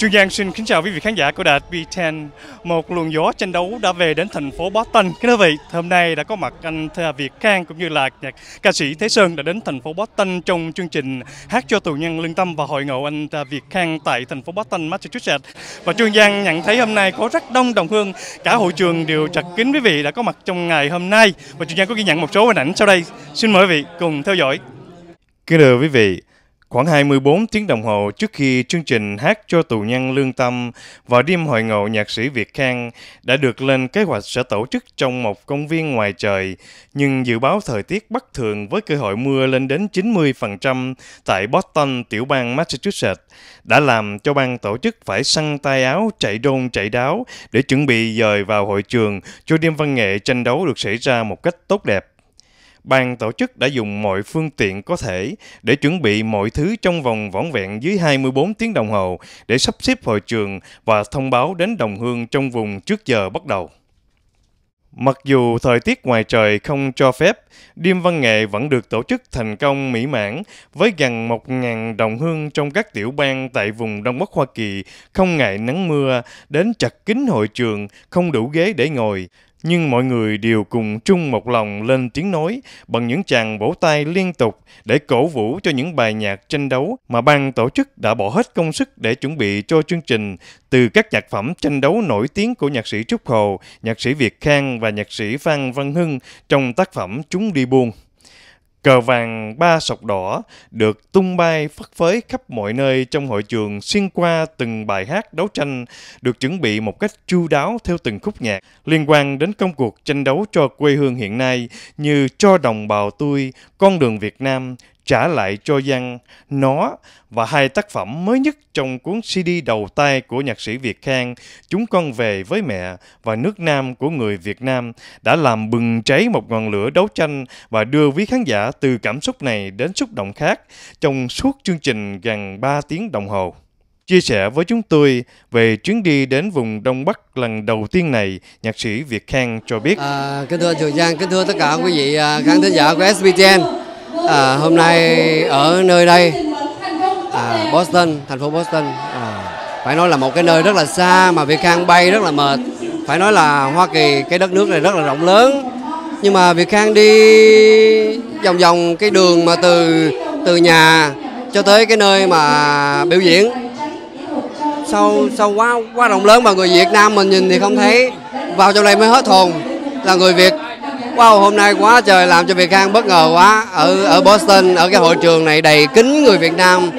Trương Giang xin kính chào quý vị khán giả của đài B10. Một luồng gió tranh đấu đã về đến thành phố Boston. Kính thưa quý vị, hôm nay đã có mặt anh Thea Việt Khang cũng như là nhạc ca sĩ Thế Sơn đã đến thành phố Boston trong chương trình hát cho tù nhân lương tâm và hội ngộ anh Thea Việt Khang tại thành phố Boston, Massachusetts. Và Trương Giang nhận thấy hôm nay có rất đông đồng hương, cả hội trường đều chật kín quý vị đã có mặt trong ngày hôm nay. Và Trương Giang có ghi nhận một số hình ảnh sau đây. Xin mời quý vị cùng theo dõi. Kính thưa quý vị, Khoảng 24 tiếng đồng hồ trước khi chương trình hát cho tù nhân lương tâm và đêm hội ngộ nhạc sĩ Việt Khang đã được lên kế hoạch sẽ tổ chức trong một công viên ngoài trời, nhưng dự báo thời tiết bất thường với cơ hội mưa lên đến 90% tại Boston, tiểu bang Massachusetts, đã làm cho ban tổ chức phải săn tay áo chạy đôn chạy đáo để chuẩn bị dời vào hội trường cho đêm văn nghệ tranh đấu được xảy ra một cách tốt đẹp ban tổ chức đã dùng mọi phương tiện có thể để chuẩn bị mọi thứ trong vòng vỏn vẹn dưới 24 tiếng đồng hồ để sắp xếp hội trường và thông báo đến đồng hương trong vùng trước giờ bắt đầu. Mặc dù thời tiết ngoài trời không cho phép, đêm văn nghệ vẫn được tổ chức thành công mỹ mãn với gần 1.000 đồng hương trong các tiểu bang tại vùng Đông Bắc Hoa Kỳ không ngại nắng mưa đến chặt kín hội trường, không đủ ghế để ngồi, nhưng mọi người đều cùng chung một lòng lên tiếng nói bằng những chàng vỗ tay liên tục để cổ vũ cho những bài nhạc tranh đấu mà ban tổ chức đã bỏ hết công sức để chuẩn bị cho chương trình từ các nhạc phẩm tranh đấu nổi tiếng của nhạc sĩ Trúc Hồ, nhạc sĩ Việt Khang và nhạc sĩ Phan Văn Hưng trong tác phẩm Chúng đi buôn. Cờ vàng ba sọc đỏ được tung bay phất phới khắp mọi nơi trong hội trường xuyên qua từng bài hát đấu tranh được chuẩn bị một cách chu đáo theo từng khúc nhạc. Liên quan đến công cuộc tranh đấu cho quê hương hiện nay như Cho đồng bào tôi, Con đường Việt Nam, trả lại cho dân nó và hai tác phẩm mới nhất trong cuốn CD đầu tay của nhạc sĩ Việt Khang Chúng con về với mẹ và nước Nam của người Việt Nam đã làm bừng cháy một ngọn lửa đấu tranh và đưa quý khán giả từ cảm xúc này đến xúc động khác trong suốt chương trình gần 3 tiếng đồng hồ. Chia sẻ với chúng tôi về chuyến đi đến vùng Đông Bắc lần đầu tiên này, nhạc sĩ Việt Khang cho biết. À, kính thưa Trường Giang, kính thưa tất cả quý vị à, khán thính giả của SBTN à, hôm nay ở nơi đây. À, Boston thành phố Boston. À, phải nói là một cái nơi rất là xa mà Việt Khang bay rất là mệt. Phải nói là Hoa Kỳ cái đất nước này rất là rộng lớn. Nhưng mà Việt Khang đi vòng vòng cái đường mà từ từ nhà cho tới cái nơi mà biểu diễn. Sau sau quá quá rộng lớn mà người Việt Nam mình nhìn thì không thấy. Vào trong đây mới hết hồn là người Việt. Wow, hôm nay quá trời làm cho Việt Khang bất ngờ quá. Ở ở Boston, ở cái hội trường này đầy kính người Việt Nam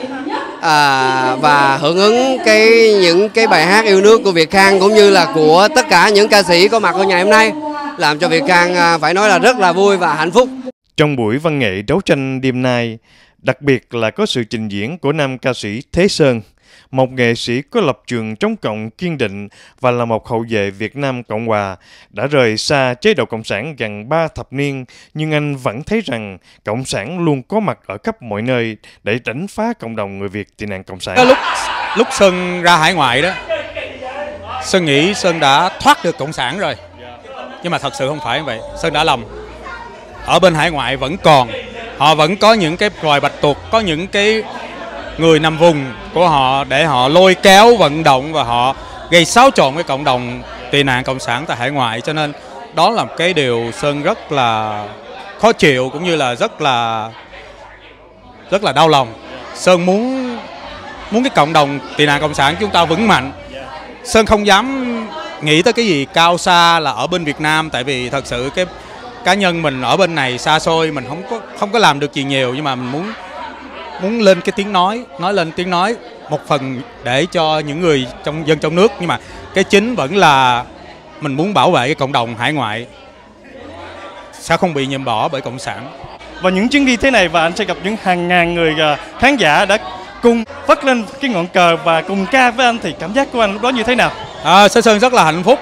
à, và hưởng ứng cái những cái bài hát yêu nước của Việt Khang cũng như là của tất cả những ca sĩ có mặt ở ngày hôm nay làm cho Việt Khang à, phải nói là rất là vui và hạnh phúc. Trong buổi văn nghệ đấu tranh đêm nay, đặc biệt là có sự trình diễn của nam ca sĩ Thế Sơn một nghệ sĩ có lập trường chống cộng kiên định và là một hậu vệ Việt Nam Cộng Hòa, đã rời xa chế độ Cộng sản gần 3 thập niên, nhưng anh vẫn thấy rằng Cộng sản luôn có mặt ở khắp mọi nơi để đánh phá cộng đồng người Việt tị nạn Cộng sản. Lúc lúc Sơn ra hải ngoại đó, Sơn nghĩ Sơn đã thoát được Cộng sản rồi. Nhưng mà thật sự không phải như vậy, Sơn đã lầm. Ở bên hải ngoại vẫn còn, họ vẫn có những cái loài bạch tuộc, có những cái người nằm vùng của họ để họ lôi kéo, vận động và họ gây xáo trộn với cộng đồng tị nạn cộng sản tại hải ngoại. Cho nên đó là một cái điều sơn rất là khó chịu cũng như là rất là rất là đau lòng. Sơn muốn muốn cái cộng đồng tị nạn cộng sản chúng ta vững mạnh. Sơn không dám nghĩ tới cái gì cao xa là ở bên việt nam, tại vì thật sự cái cá nhân mình ở bên này xa xôi, mình không có không có làm được gì nhiều, nhưng mà mình muốn muốn lên cái tiếng nói nói lên tiếng nói một phần để cho những người trong dân trong nước. Nhưng mà cái chính vẫn là mình muốn bảo vệ cái cộng đồng hải ngoại. Sẽ không bị nhầm bỏ bởi cộng sản? Và những chuyến đi thế này và anh sẽ gặp những hàng ngàn người à, khán giả đã cùng vất lên cái ngọn cờ và cùng ca với anh. Thì cảm giác của anh lúc đó như thế nào? À, Sơn Sơn rất là hạnh phúc.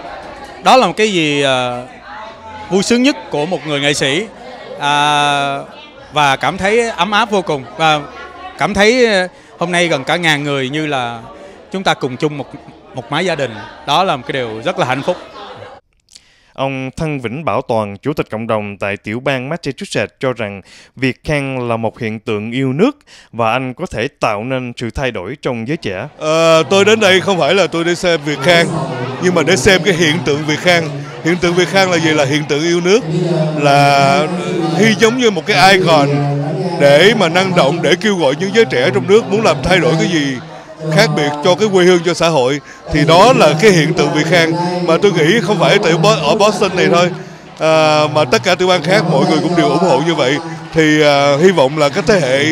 Đó là một cái gì uh, vui sướng nhất của một người nghệ sĩ. Uh, và cảm thấy ấm áp vô cùng. Và cảm thấy ờ, hôm nay gần cả ngàn người như là chúng ta cùng chung một một mái gia đình. Đó là một cái điều rất là hạnh phúc. Ông Thân Vĩnh Bảo Toàn, Chủ tịch Cộng đồng tại tiểu bang Massachusetts cho rằng việc khen là một hiện tượng yêu nước và anh có thể tạo nên sự thay đổi trong giới trẻ. À, tôi đến đây không phải là tôi để xem việc khang nhưng mà để xem cái hiện tượng việc khang hiện tượng việc khang là gì? Là hiện tượng yêu nước là hy giống như một cái icon để mà năng động để kêu gọi những giới trẻ trong nước muốn làm thay đổi cái gì khác biệt cho cái quê hương cho xã hội thì đó là cái hiện tượng Việt Khang mà tôi nghĩ không phải tại ở Boston này thôi à, mà tất cả tiểu bang khác mọi người cũng đều ủng hộ như vậy thì à, hy vọng là các thế hệ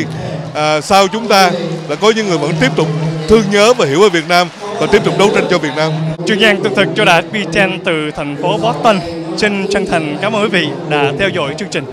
à, sau chúng ta là có những người vẫn tiếp tục thương nhớ và hiểu về Việt Nam và tiếp tục đấu tranh cho Việt Nam. Chuyên gian tường thực cho Đạt B10 từ thành phố Boston. Xin chân thành cảm ơn quý vị đã theo dõi chương trình.